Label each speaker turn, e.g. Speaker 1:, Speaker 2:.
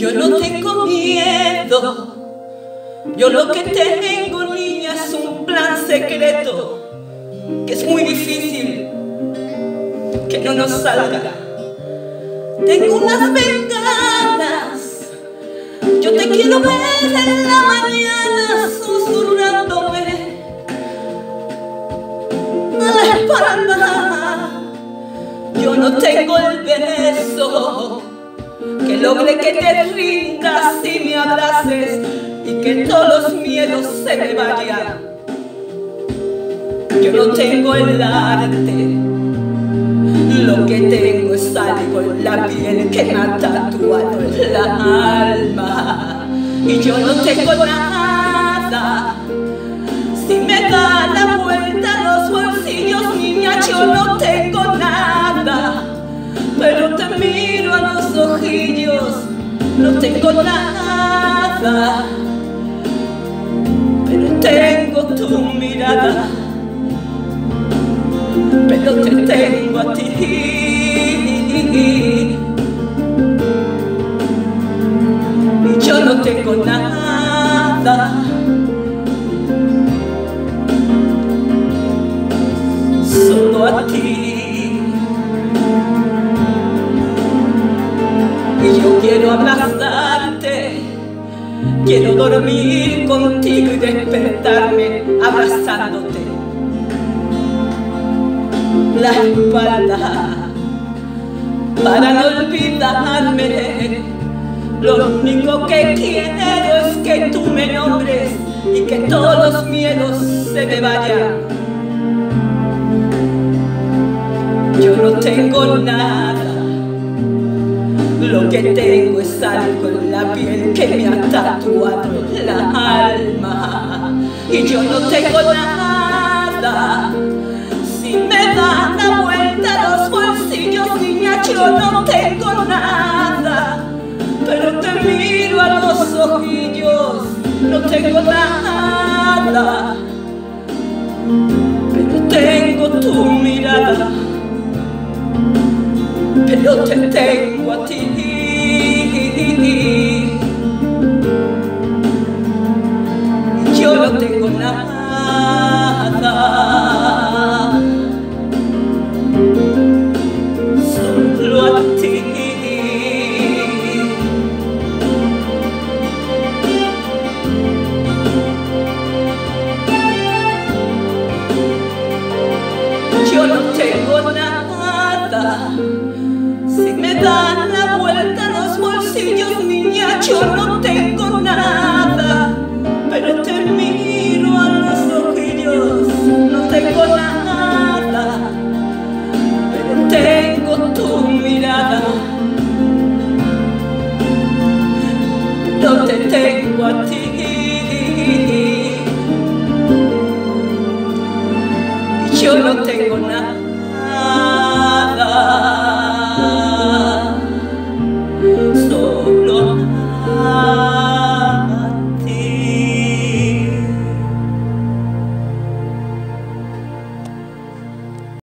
Speaker 1: Yo no tengo miedo. Yo lo que tengo, niña, es un plan secreto que es muy difícil que no nos salga. Tengo unas venganas. Yo te quiero ver en la mañana susurrándome a la espalda. Yo no tengo el beso que logre que te rindas y me abraces y que todos los miedos se me vayan. Yo no tengo el arte, lo que tengo es algo en la piel que me ha tatuado en la alma. Y yo no tengo nada, si me da la vuelta los bolsillos, niña, yo no tengo nada. No tengo nada. Pero tengo tu mirada pero te tengo a ti. Y yo no tengo nada. Yo quiero abrazarte. Quiero dormir contigo y despertarme abrazándote la espalda para no olvidarme. Lo único que quiero es que tú me nombres y que todos los miedos se me vayan. Yo no tengo nada, lo que tengo es algo en la piel que me ha tatuado la alma. Y yo no tengo nada si me dan la vuelta los bolsillos, niña, yo no tengo nada. Pero te miro a los ojillos, no tengo nada. Pero te tengo a Yo no